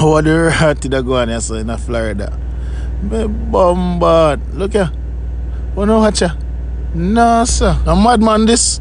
what the rat did I go on so in Florida? Me bombard. Look here. Wanna watch ya? Nah, sir. A madman this.